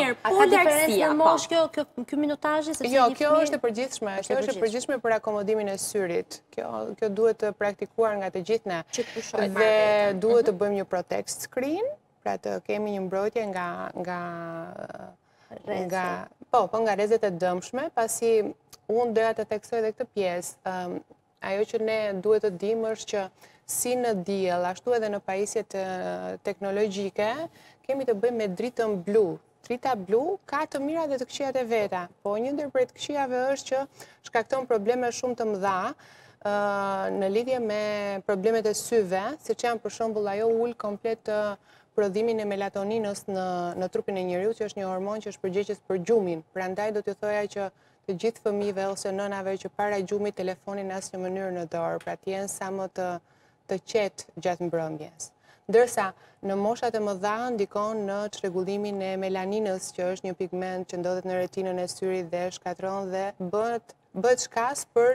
Mirë, po ka diferencë në, po, moshë kjo, kjo, kjo minutazhi? Sepse jo, kjo është e përgjithshme, kjo është e përgjithshme për akomodimin e syrit. Kjo kjo duhet praktikuar nga të gjithë ne. Dhe duhet të mhm. bëjmë një protect screen, pra të kemi një mbrojtje nga nga nga po, po nga rrezet e dëmshme, pasi unë doja të theksoj edhe këtë pjesë. Ëm Ajo që ne duhet të dimë është që si në diell, ashtu edhe në pajisjet teknologjike, kemi të bëjmë me dritën blu. Drita blu ka të mira dhe të këqijat e veta, po një ndër prej të këqijave është që shkakton probleme shumë të mëdha në lidhje me problemet e syve, siç janë për shembull ajo ul komplet prodhimin e melatoninës në trupin e njeriut, që është një hormon që është përgjegjës për gjumin. Prandaj do të thoja që të gjithë fëmijëve ose nënave që para gjumit telefonin asnjë mënyrë në dorë, pra të jenë sa më të, të qetë gjatë mbrëmjes. Ndërsa, në moshat e mëdha ndikon në çrregullimin e melaninës, që është një pigment që ndodhet në retinën e syrit dhe shkatërron dhe bëhet bëhet shkas për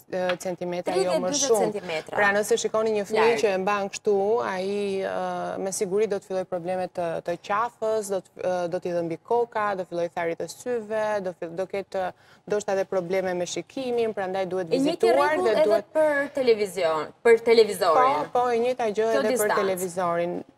centimetra, jo më shumë. Pra nëse shikoni një fëmijë që e mban kështu, ai me siguri do të fillojë probleme të qafës, do t'i dhëmbë koka, do fillojë tharje të syve, do ketë ndoshta dhe probleme me shikimin, prandaj duhet vizituar. I njëjti rregull edhe për televizorin. Po, po, e njëjta gjë edhe për televizorin.